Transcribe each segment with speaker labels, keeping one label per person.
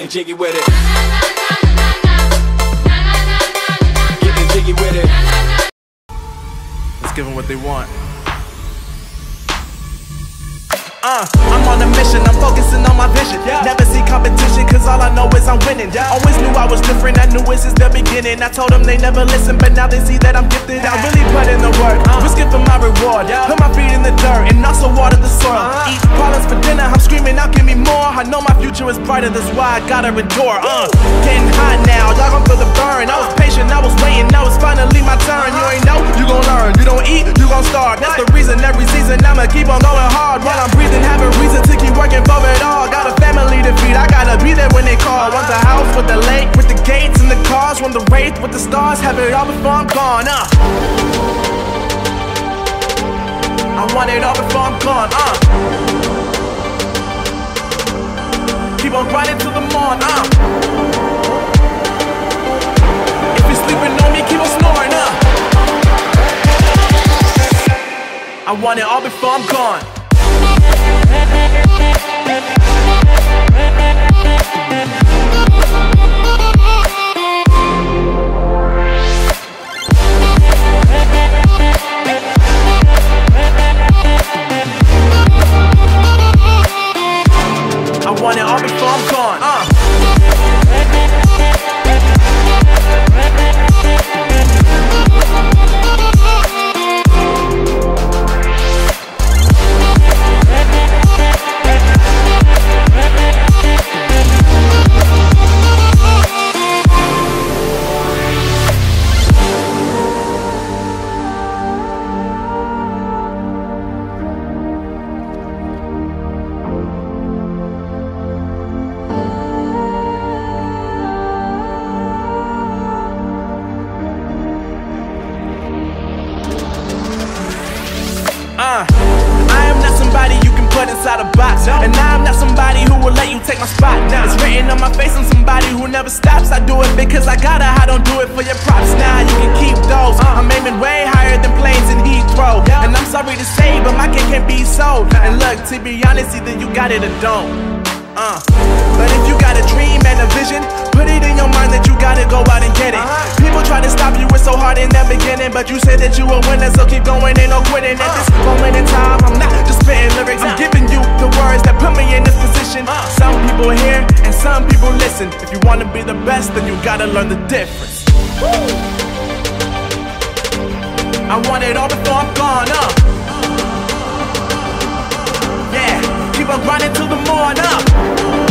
Speaker 1: Getting jiggy with it. Getting jiggy with it.
Speaker 2: Let's give them what they want. Uh, I'm on a mission, I'm focusing on my vision. Never see competition, cause all I know is I'm winning. Always knew I was different, I knew it since the beginning. I told them they never listen, but now they see that I'm gifted. I really put in the work, risking for my reward. Put my feet in the dirt and also water the soil. Eat problems for dinner, I'm screaming out, give me more. I know my future is brighter, that's why I gotta endure. Uh, getting hot now, y'all gon' feel the burn. I was patient, I was waiting, now it's finally my turn. You ain't know, you gon' learn. You don't eat, you gon' starve. That's the reason every season I'ma keep on going hard while I'm breathing. Having reason to keep working for it all. Got a family to feed, I gotta be there when they call. Want the house with the lake, with the gates and the cars. Want the wraith with the stars, have it all before I'm gone. Uh. I want it all before I'm gone. Uh. Keep on grinding till the morn. Uh. If you're sleeping on me, keep on snoring. Uh. I want it all before I'm gone. Thank you. Written on my face, I'm somebody who never stops. I do it because I gotta, I don't do it for your props. Now you can keep those. I'm aiming way higher than planes in Heathrow. And I'm sorry to say, but my kid can't be sold. And look, to be honest, either you got it or don't. Uh, but if you got a dream listen. If you wanna be the best, then you gotta learn the difference. I want it all before I'm gone, uh. Yeah, keep on grinding till the morn up. Yeah,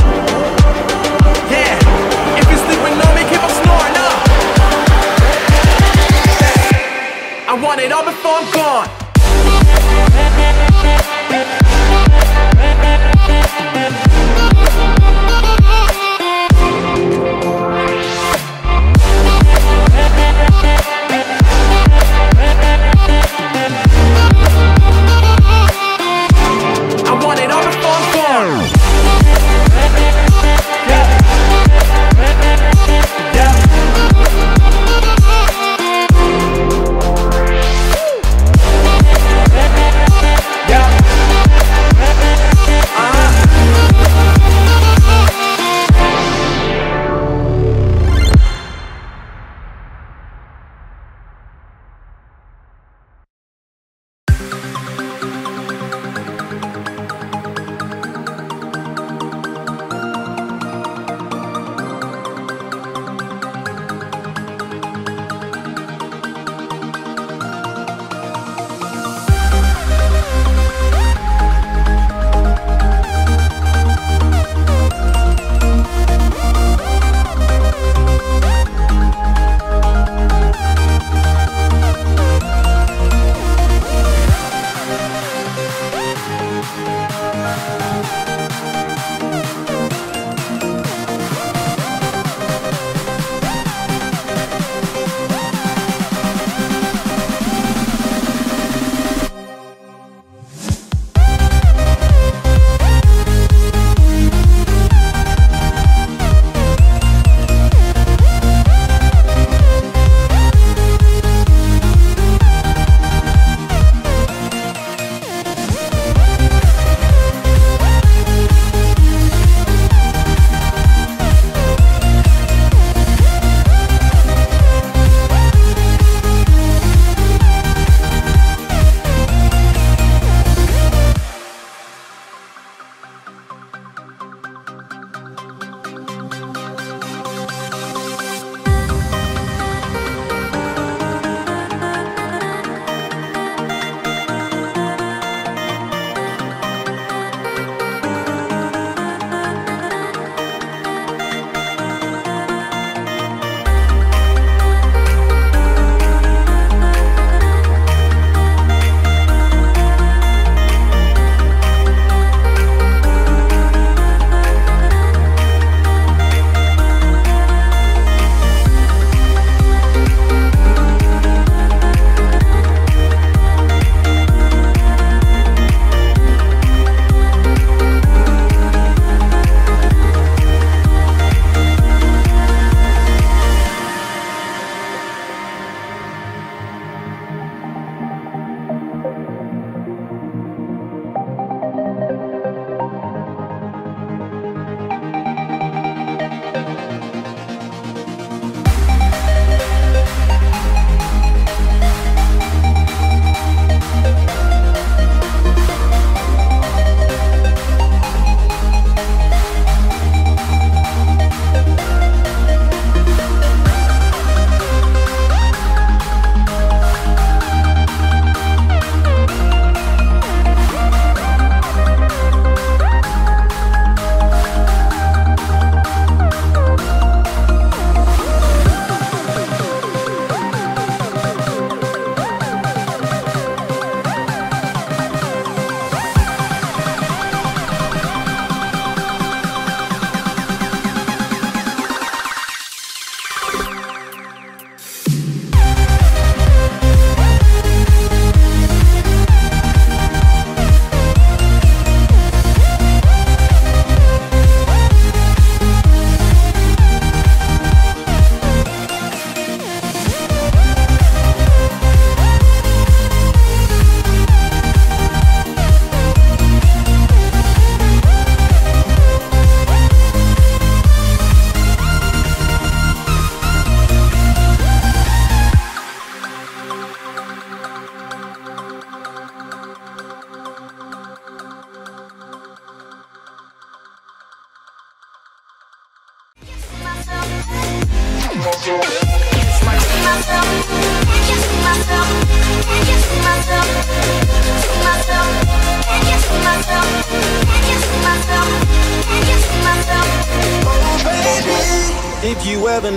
Speaker 3: If you ever